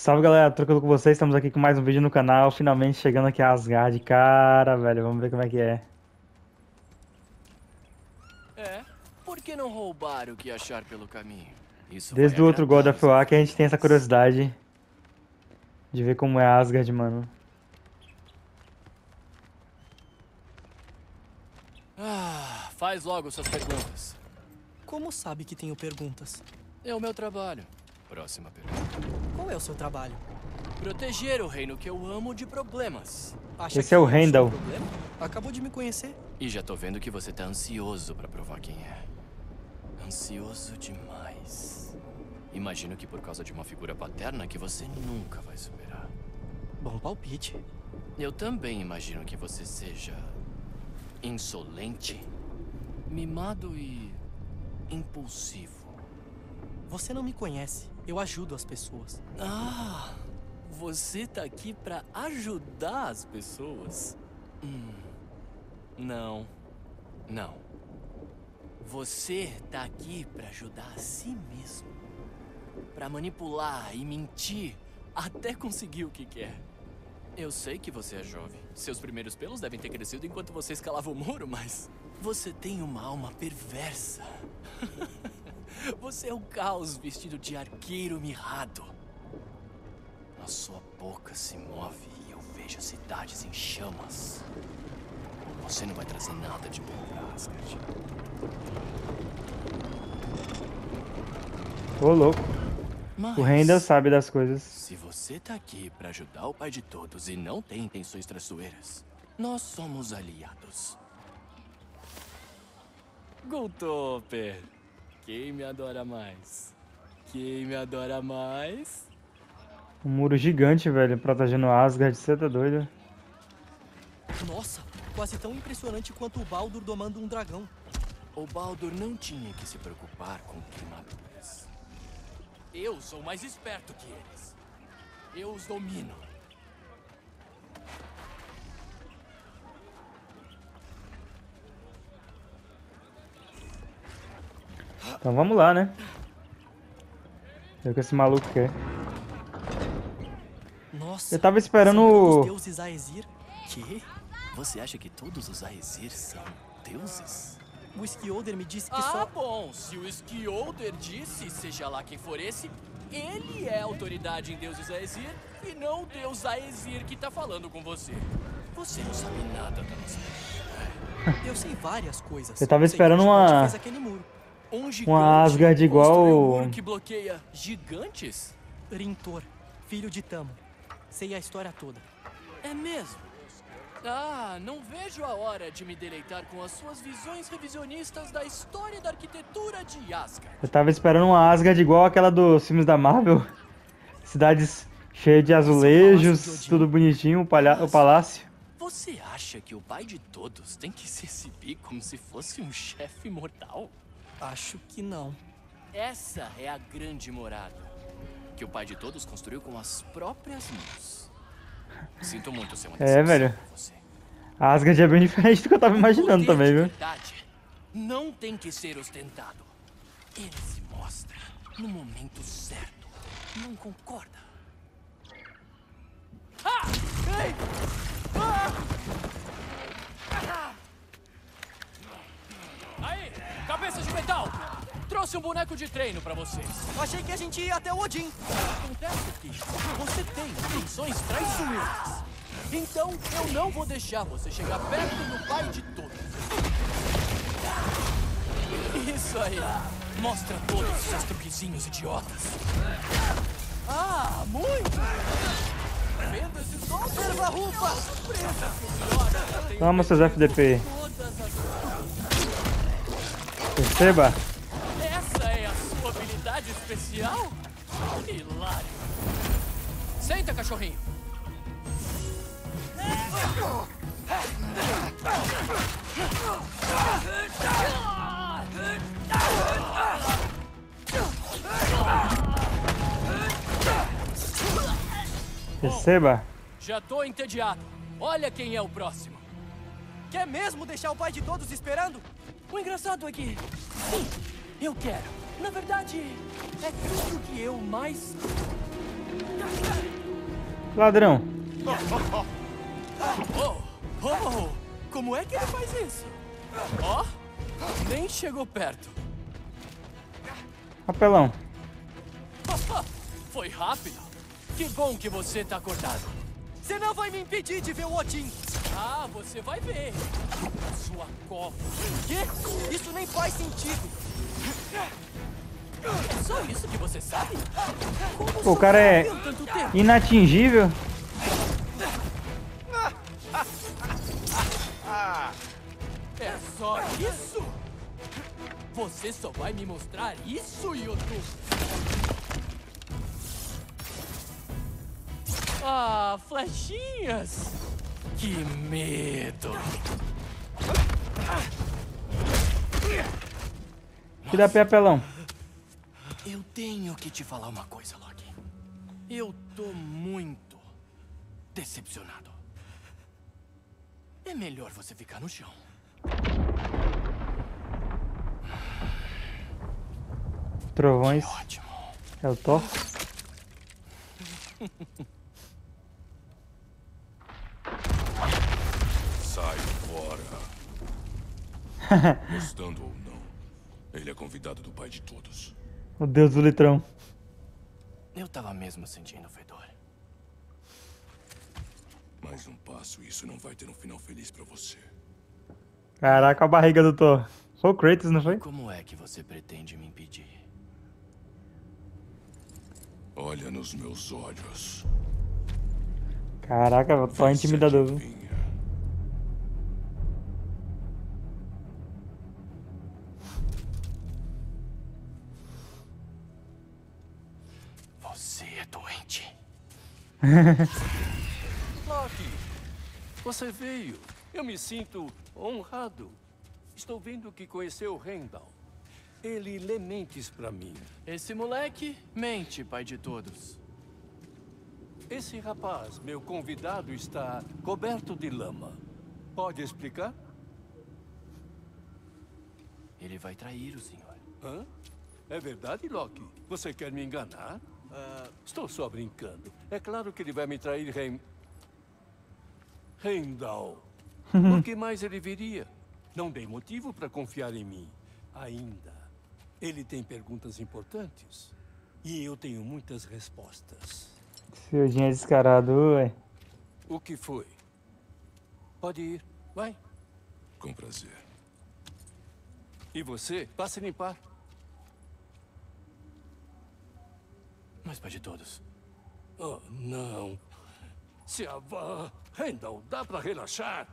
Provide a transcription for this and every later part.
Salve galera, trocando com vocês, estamos aqui com mais um vídeo no canal, finalmente chegando aqui a Asgard, cara, velho, vamos ver como é que é. É? Por que não roubar o que achar pelo caminho? Isso Desde o outro God of War que a gente tem essa curiosidade de ver como é Asgard, mano. Ah, faz logo suas perguntas. Como sabe que tenho perguntas? É o meu trabalho. Próxima pergunta. Qual é o seu trabalho? Proteger o reino que eu amo de problemas. Acha Esse é o sou Randall. um problema? Acabou de me conhecer. E já tô vendo que você tá ansioso pra provar quem é. Ansioso demais. Imagino que por causa de uma figura paterna que você nunca vai superar. Bom palpite. Eu também imagino que você seja insolente, mimado e impulsivo. Você não me conhece. Eu ajudo as pessoas. Ah, você tá aqui pra ajudar as pessoas? Hum, não, não. Você tá aqui pra ajudar a si mesmo. Pra manipular e mentir até conseguir o que quer. Eu sei que você é jovem. Seus primeiros pelos devem ter crescido enquanto você escalava o muro, mas você tem uma alma perversa. Você é o caos vestido de arqueiro mirrado. A sua boca se move e eu vejo cidades em chamas. Você não vai trazer nada de bom pra Asgard. Ô louco, Mas, o Randall sabe das coisas. se você tá aqui pra ajudar o pai de todos e não tem intenções traiçoeiras, nós somos aliados. Gultoper, quem me adora mais? Quem me adora mais? Um muro gigante, velho, protegendo Asgard, você tá doido? Nossa, quase tão impressionante quanto o Baldur domando um dragão. O Baldur não tinha que se preocupar com queimaduras. Eu sou mais esperto que eles. Eu os domino. Então vamos lá, né? Ver o que esse maluco quer. Nossa. Eu tava esperando o... deuses Aesir. Que? Você acha que todos os Aesir são deuses? O Skioldr me disse que Ah, só... bom. Se o Skioldr disse, seja lá quem for esse, ele é a autoridade em deuses Aesir e não o deus Aesir que tá falando com você. Você não sabe nada da nossa vida. Eu sei várias coisas. Eu tava esperando que o gigante uma-. Um Asgard igual- um que bloqueia gigantes? Rintor, filho de Tamo. Sei a história toda. É mesmo? Ah, não vejo a hora de me deleitar com as suas visões revisionistas da história da arquitetura de Asgard. Eu tava esperando uma Asgard igual aquela dos filmes da Marvel. Cidades cheias de azulejos, tudo bonitinho, o, palha- o palácio. Você acha que o pai de todos tem que se exibir como se fosse um chefe mortal? Acho que não. Essa é a grande morada que o pai de todos construiu com as próprias mãos. Sinto muito ser uma É, velho. A Asgard é bem diferente do que eu tava imaginando também, viu? verdade não tem que ser ostentado. Ele se mostra no momento certo. Não concorda? Ah! Ei! Ah! Aí, de metal! Trouxe um boneco de treino pra vocês. Achei que a gente ia até o Odin. Acontece que você tem intenções traiçoeiras. Então eu não vou deixar você chegar perto do pai de todos. Isso aí. Mostra todos os seus truquezinhos idiotas. Ah, muito! Vendo esses golpes? Erva rufa! Toma seus FDP. Perceba? Essa é a sua habilidade especial? Hilário. Senta, cachorrinho. Perceba? Já tô entediado. Olha quem é o próximo. Quer mesmo deixar o pai de todos esperando? O engraçado é que. Sim, eu quero. Na verdade, é tudo que eu mais Ladrão. Oh, oh, como é que ele faz isso? Ó, nem chegou perto. Papelão. Foi rápido. Que bom que você tá acordado. Você não vai me impedir de ver o Odin. Ah, você vai ver. Sua cova. Quê? Isso nem faz sentido. É só isso que você sabe? Como o cara é sobreviveu tanto tempo? inatingível. É só isso? Você só vai me mostrar isso, YouTube? Ah, flechinhas! Que medo! Que dá papelão. Eu tenho que te falar uma coisa, Loki. Eu tô muito decepcionado. É melhor você ficar no chão. Trovões. É o Thor. Gostando ou não, ele é convidado do pai de todos. O deus do litrão. Eu tava mesmo sentindo o fedor. Mais um passo e isso não vai ter um final feliz pra você. Caraca, a barriga do Thor. Foi o Kratos, não foi? Como é que você pretende me impedir? Olha nos meus olhos. Caraca, só intimidador. 20. Você é doente. Loki, você veio. Eu me sinto honrado. Estou vendo que conheceu Heimdall. Ele lê mentes pra mim. Esse moleque mente, pai de todos. Esse rapaz, meu convidado, está coberto de lama. Pode explicar? Ele vai trair o senhor. Hã? É verdade, Loki? Você quer me enganar? Ah, estou só brincando. É claro que ele vai me trair, Heim... Heimdall. Por que mais ele viria? Não dei motivo para confiar em mim. Ainda. Ele tem perguntas importantes. E eu tenho muitas respostas. Seu é descarado, ué. O que foi? Pode ir. Vai. Com prazer. E você? Passe a limpar. Mas pai de todos. Oh, não. Se a van... Randall, dá pra relaxar?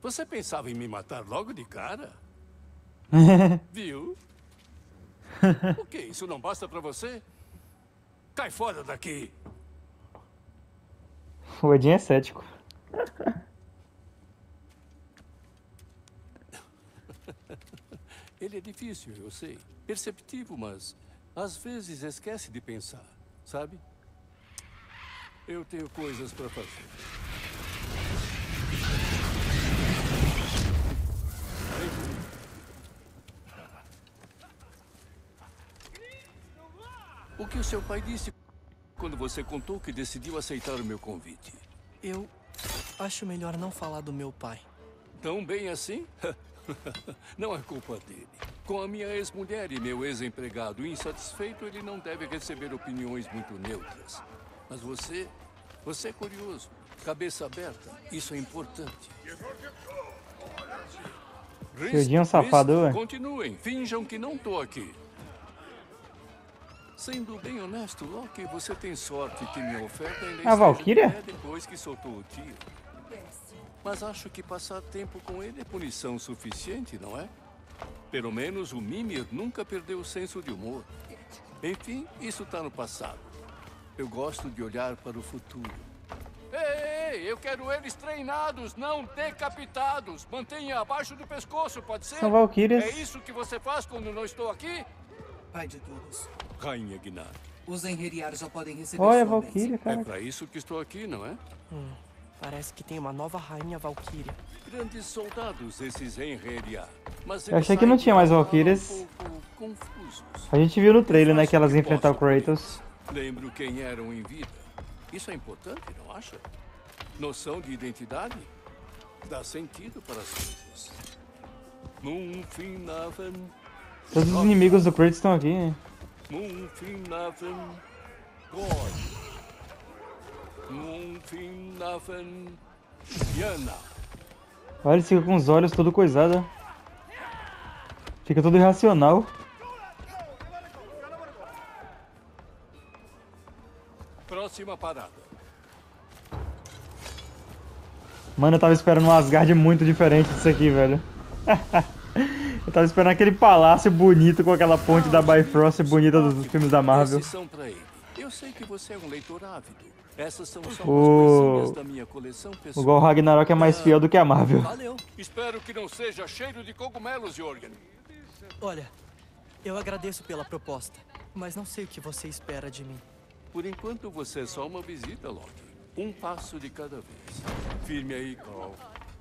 Você pensava em me matar logo de cara? Viu? O que? Isso não basta pra você? Cai fora daqui! O Odin é cético. Ele é difícil, eu sei. Perceptivo, mas às vezes esquece de pensar, sabe? Eu tenho coisas pra fazer. O que o seu pai disse quando você contou que decidiu aceitar o meu convite? Eu acho melhor não falar do meu pai. Tão bem assim? não é culpa dele. Com a minha ex-mulher e meu ex-empregado insatisfeito, ele não deve receber opiniões muito neutras. Mas você, você é curioso, cabeça aberta, isso é importante. É um safado, ué. Continuem, finjam que não tô aqui. Sendo bem honesto, Loki, você tem sorte que minha oferta ainda A Valkyria? pé depois que soltou o tiro. Mas acho que passar tempo com ele é punição suficiente, não é? Pelo menos o Mimir nunca perdeu o senso de humor. Enfim, isso tá no passado. Eu gosto de olhar para o futuro. Ei, ei, eu quero eles treinados, não decapitados. Mantenha abaixo do pescoço, pode ser? São Valkyrias. É isso que você faz quando não estou aqui? Pai de todos. Rainha Gnar. Os Enheriar já podem receber Olha a sua Valkyria, É cara. para isso que estou aqui, não é? Parece que tem uma nova rainha Valkyria. Grandes soldados esses Enredia. Mas Eu achei que não tinha mais Valkyrias. um. A gente viu no trailer, né, que elas o iam enfrentar o Kratos. Lembro quem eram em vida. Isso é importante, não acha? Noção de identidade dá sentido para as coisas. Moonfinaven, Todos os inimigos do Kratos estão aqui. né? Olha, ele fica com os olhos todo coisado. Fica todo irracional. Próxima parada. Mano, eu tava esperando um Asgard muito diferente disso aqui, velho. eu tava esperando aquele palácio bonito com aquela ponte da Bifrost bonita dos filmes da Marvel. Eu sei que você é um leitor ávido. Essas são só O- da minha coleção pessoal. Igual o Ragnarok é mais fiel do que a Marvel. Valeu. Espero que não seja cheiro de cogumelos, Jorgen. Olha, eu agradeço pela proposta, mas não sei o que você espera de mim. Por enquanto, você é só uma visita, Loki. Um passo de cada vez. Firme aí, Carl.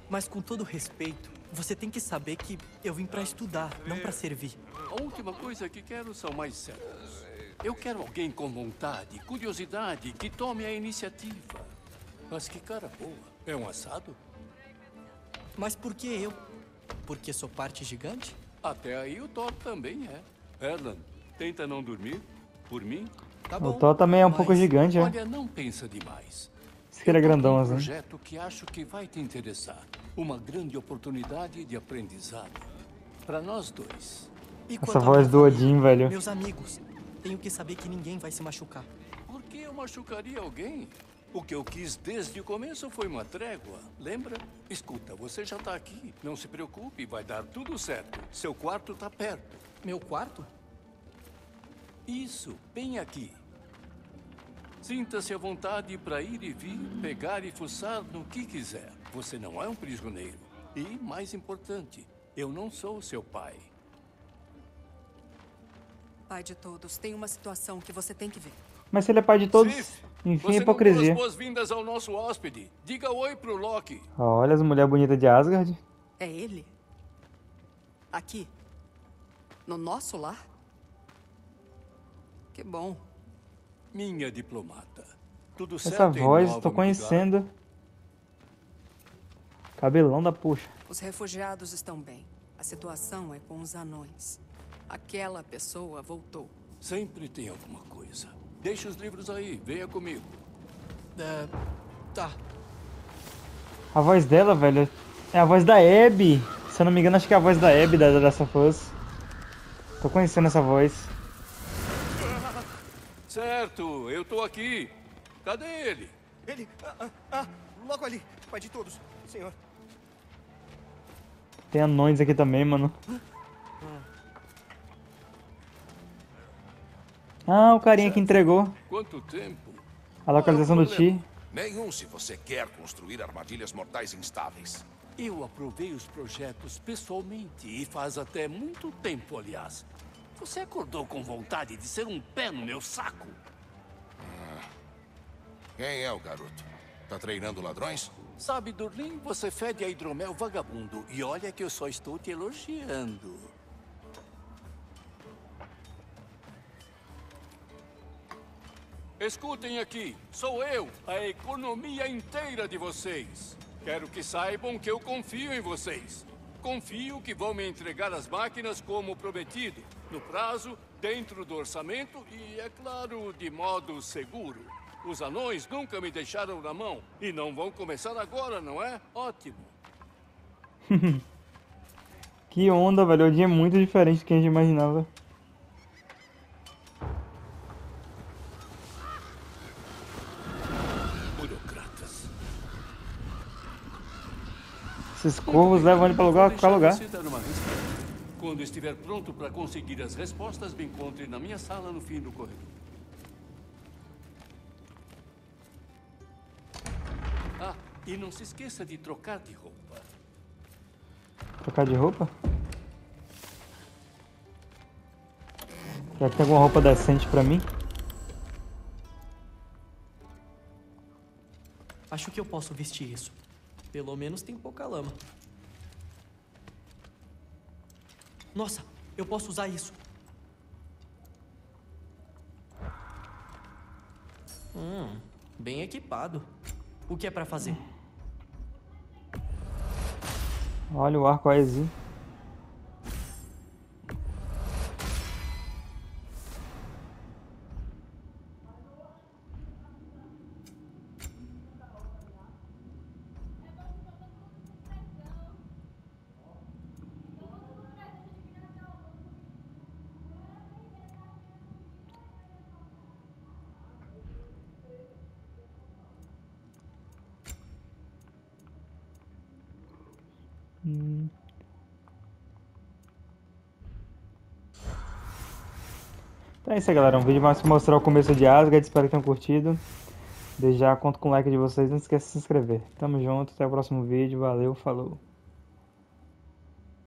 Mas com todo respeito, você tem que saber que eu vim pra estudar, não pra servir. A última coisa que quero são mais células. Eu quero alguém com vontade, curiosidade, que tome a iniciativa. Mas que cara boa. É um assado? Mas por que eu? Porque sou parte gigante? Até aí o Thor também é. Erland, tenta não dormir. Por mim. Tá O bom. Thor também é um mas- pouco gigante, ó. Olha, não pensa demais. Esse que ele é grandão um assim. projeto que acho que vai te interessar. Uma grande oportunidade de aprendizado. Para nós dois. E Essa voz do? Odin, velho. Meus amigos. Tenho que saber que ninguém vai se machucar. Por que eu machucaria alguém? O que eu quis desde o começo foi uma trégua, lembra? Escuta, você já tá aqui. Não se preocupe, vai dar tudo certo. Seu quarto tá perto. Meu quarto? Isso, bem aqui. Sinta-se à vontade para ir e vir, pegar e fuçar no que quiser. Você não é um prisioneiro. E, mais importante, eu não sou seu pai. Pai de todos, tem uma situação que você tem que ver. Mas se ele é pai de todos, Sif, enfim, hipocrisia. boas-vindas ao nosso hóspede. Diga oi pro Loki. Olha as mulheres bonitas de Asgard. É ele? Aqui? No nosso lar? Que bom. Minha diplomata. Tudo certo Essa em voz, Midgard? conhecendo. Cabelão da puxa. Os refugiados estão bem. A situação é com os anões. Aquela pessoa voltou. Sempre tem alguma coisa. Deixa os livros aí, venha comigo. É, tá. A voz dela, velho, é a voz da Abby. Se eu não me engano, acho que é a voz da Abby da dessa Us. Tô conhecendo essa voz. Certo, eu tô aqui. Cadê ele? Ele. Ah, ah, ah, logo ali, pai de todos, senhor. Tem anões aqui também, mano. Ah, o carinha que entregou Quanto tempo? a localização do Ti. Nenhum se você quer construir armadilhas mortais instáveis. Eu aprovei os projetos pessoalmente e faz até muito tempo, aliás. Você acordou com vontade de ser um pé no meu saco? Quem é o garoto? Tá treinando ladrões? Sabe, Durlin, você fede a hidromel vagabundo. E olha que eu só estou te elogiando. Escutem aqui, sou eu, a economia inteira de vocês. Quero que saibam que eu confio em vocês. Confio que vão me entregar as máquinas como prometido, no prazo, dentro do orçamento e, é claro, de modo seguro. Os anões nunca me deixaram na mão e não vão começar agora, não é? Ótimo. Que onda, velho. O dia é muito diferente do que a gente imaginava. Esses corvos levam ele pra lugar, qualquer lugar. Quando estiver pronto para conseguir as respostas, me encontre na minha sala no fim do corredor. Ah, e não se esqueça de trocar de roupa. Trocar de roupa? Já tem alguma roupa decente pra mim? Acho que eu posso vestir isso. Pelo menos tem pouca lama. Nossa, eu posso usar isso. Hum, bem equipado. O que é pra fazer? Olha o arco é isso aí, galera. Um vídeo mais pra mostrar o começo de Asgard. Espero que tenham curtido. Desde já, conto com o like de vocês. Não esqueça de se inscrever. Tamo junto. Até o próximo vídeo. Valeu, falou.